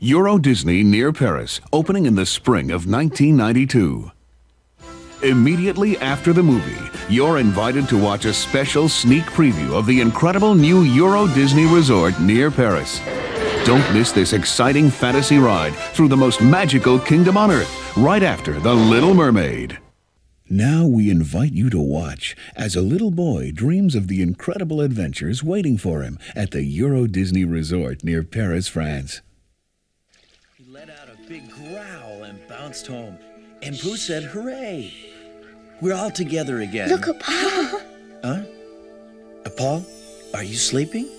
Euro Disney near Paris, opening in the spring of 1992. Immediately after the movie, you're invited to watch a special sneak preview of the incredible new Euro Disney Resort near Paris. Don't miss this exciting fantasy ride through the most magical kingdom on earth right after The Little Mermaid. Now we invite you to watch as a little boy dreams of the incredible adventures waiting for him at the Euro Disney Resort near Paris, France. Big growl and bounced home. And Pooh said, Hooray! We're all together again. Look at Paul. Huh? Uh, Paul, are you sleeping?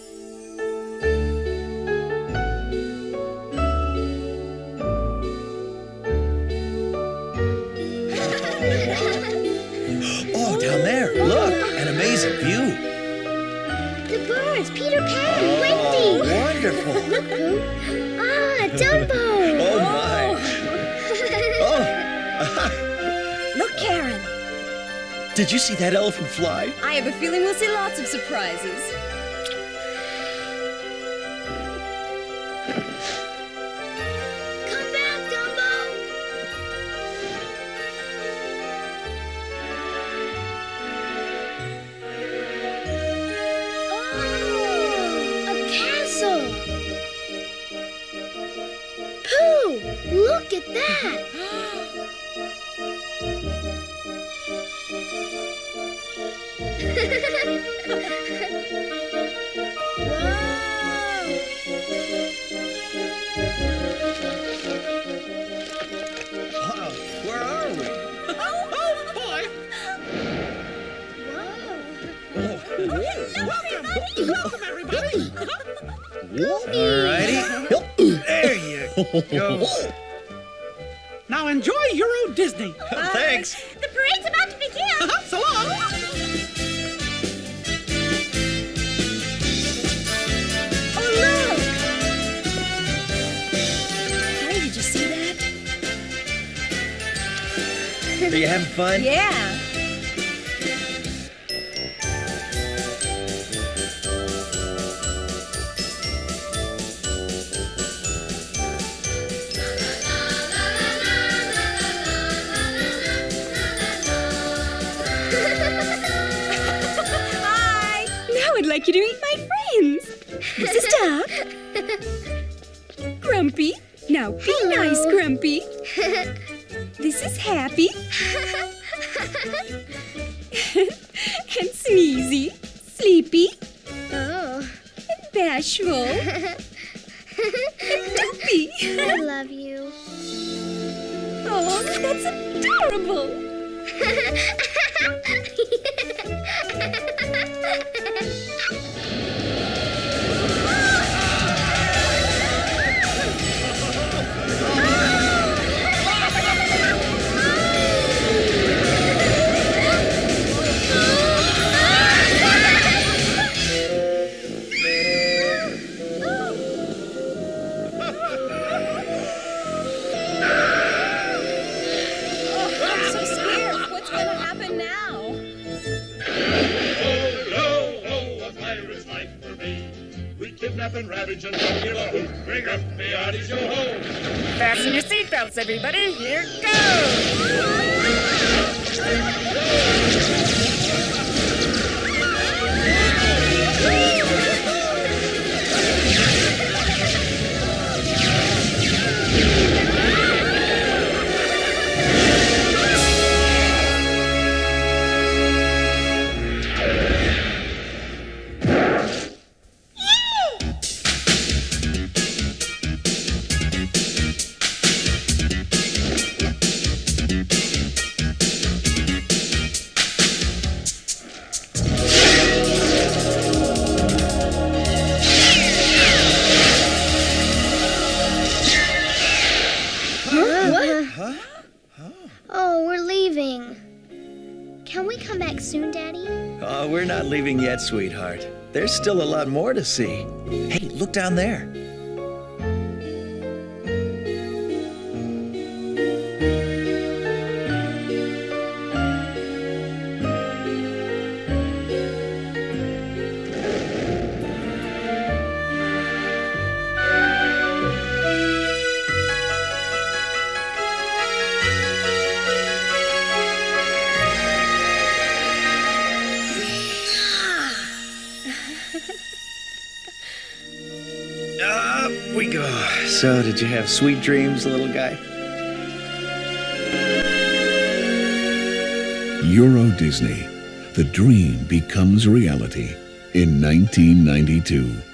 Oh, down there. Look, an amazing view. the birds, Peter Pan and Wendy. Wonderful. Dumbo. Oh, my. Oh, oh. Look, Karen. did you see that elephant fly? I have a feeling we'll see lots of surprises. That. Wow, where are we? Oh, oh boy! Whoa. Oh, Welcome! Welcome, everybody! Alrighty. There you go. now enjoy Euro Disney. Thanks. The parade's about to begin. so long! Oh, look. Honey, did you see that? Are you having fun? Yeah. I'd like you to meet my friends. This is Doc. Grumpy. Now be nice, Grumpy. This is Happy. and Sneezy. Sleepy. Oh, And Bashful. and Dopey. I love you. Oh, that's adorable. kidnap and ravage and don't give. Bring up the oddies, yo ho. Fasten your seatbelts, everybody. Here goes. Can we come back soon, Daddy? Oh, we're not leaving yet, sweetheart. There's still a lot more to see. Hey, look down there. Oh, so, did you have sweet dreams, little guy? Euro Disney. The dream becomes reality in 1992.